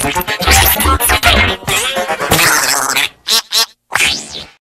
Thank you.